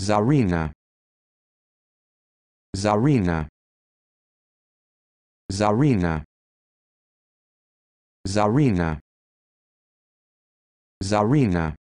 Zarina. Zarina. Zarina. Zarina. Zarina.